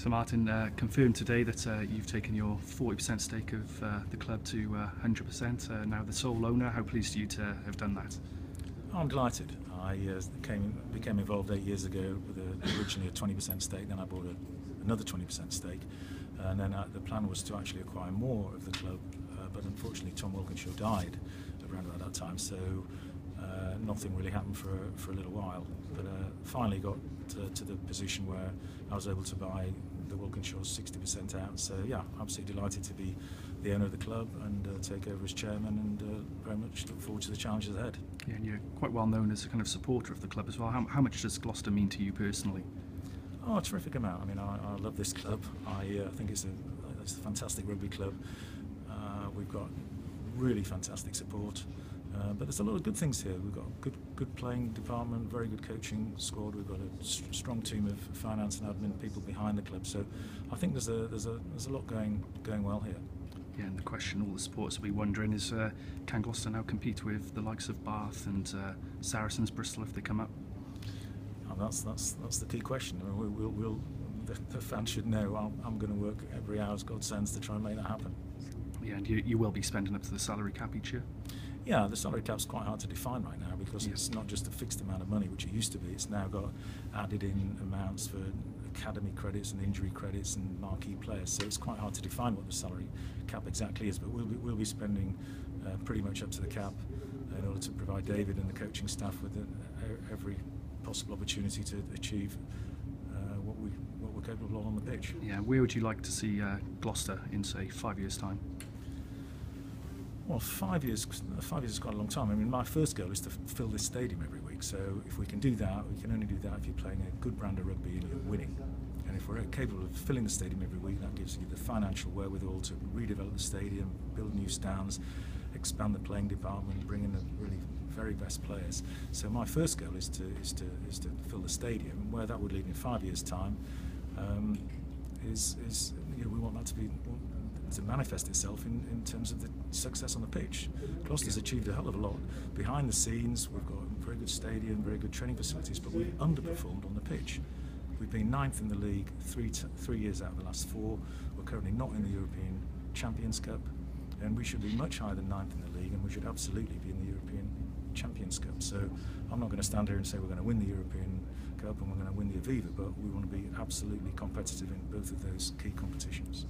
So, Martin, uh, confirmed today that uh, you've taken your 40% stake of uh, the club to uh, 100%. Uh, now the sole owner. How pleased are you to have done that? I'm delighted. I uh, came, became involved eight years ago with a, originally a 20% stake, then I bought a, another 20% stake, and then uh, the plan was to actually acquire more of the club, uh, but unfortunately Tom Walkinshaw died around about that time, so uh, nothing really happened for, for a little while. But uh, finally got to, to the position where I was able to buy the Walkinshaws 60% out. So yeah, absolutely delighted to be the owner of the club and uh, take over as chairman and uh, very much look forward to the challenges ahead. Yeah, and you're quite well known as a kind of supporter of the club as well. How, how much does Gloucester mean to you personally? Oh, a terrific amount. I mean, I, I love this club. I uh, think it's a, it's a fantastic rugby club. Uh, we've got really fantastic support. Uh, but there's a lot of good things here. We've got a good, good playing department, very good coaching squad. We've got a st- strong team of finance and admin people behind the club. So I think there's a there's a there's a lot going going well here. Yeah, and the question all the supporters will be wondering is, uh, can Gloucester now compete with the likes of Bath and uh, Saracens, Bristol if they come up? And that's that's that's the key question. I mean, we'll, we'll, we'll the, the, fans should know. I'm, I'm going to work every hour as God sends to try and make that happen. Yeah, and you, you will be spending up to the salary cap each year. Yeah, the salary cap's quite hard to define right now because yeah. it's not just a fixed amount of money, which it used to be. It's now got added in amounts for academy credits and injury credits and marquee players. So it's quite hard to define what the salary cap exactly is. But we'll be, we'll be spending uh, pretty much up to the cap in order to provide David and the coaching staff with uh, every possible opportunity to achieve uh, what we what we're capable of on the pitch. Yeah, where would you like to see uh, Gloucester in say five years' time? Well, five years, five years is quite a long time. I mean, my first goal is to fill this stadium every week. So if we can do that, we can only do that if you're playing a good brand of rugby and you're winning. And if we're capable of filling the stadium every week, that gives you the financial wherewithal to redevelop the stadium, build new stands, expand the playing department, bring in the really very best players. So my first goal is to is to is to fill the stadium. And Where that would lead in five years' time um, is is you know we want that to be to manifest itself in, in terms of the success on the pitch. Gloucester's achieved a hell of a lot behind the scenes. We've got a very good stadium, very good training facilities, but we've underperformed on the pitch. We've been ninth in the league three three years out of the last four. We're currently not in the European Champions Cup, and we should be much higher than ninth in the league, and we should absolutely be in the European Champions Cup. So I'm not going to stand here and say we're going to win the European Cup and we're going to win the Aviva, but we want to be absolutely competitive in both of those key competitions.